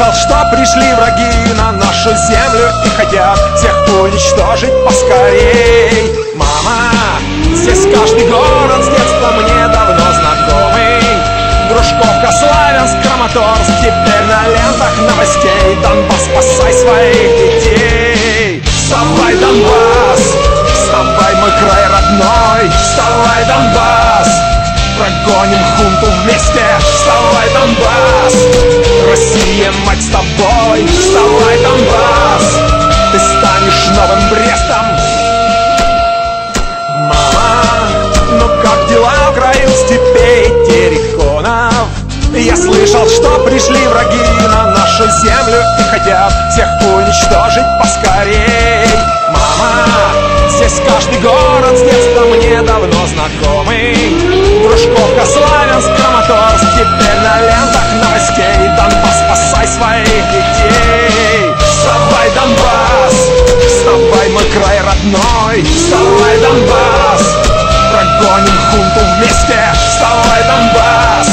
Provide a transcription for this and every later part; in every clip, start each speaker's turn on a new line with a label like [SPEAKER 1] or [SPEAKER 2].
[SPEAKER 1] слышал, что пришли враги на нашу землю И хотят всех уничтожить поскорей. Мама, здесь каждый город с детства мне давно знакомый. Дружковка, Славянск, Краматорск Теперь на лентах новостей. Донбасс, спасай своих детей. Вставай, Донбасс, вставай, мой край родной! Вставай, Донбасс, прогоним хунту вместе. Вставай, Донбасс, Россия, мать с тобой. Вставай, Донбасс, ты станешь новым Брестом. Мама, ну как дела в краю степей терриконов? Я слышал, что пришли враги на нашу землю И хотят всех уничтожить поскорей Мама, здесь каждый город с детства мне давно знакомый. Дружковка, Славянск, Краматорск Теперь на лентах новостей Донбасс, спасай своих детей. Вставай, Донбасс, вставай, мой край родной! Вставай, Донбасс, прогоним хунту вместе! Вставай, Донбасс,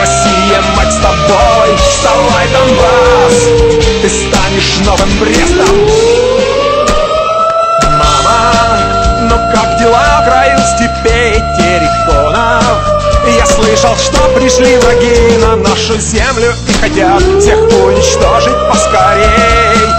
[SPEAKER 1] Россия, мать с тобой! Вставай, Донбасс, ты станешь новым Брестом Мама, ну как дела в краю степей терриконов? Я слышал, что пришли враги на нашу землю И хотят всех уничтожить поскорей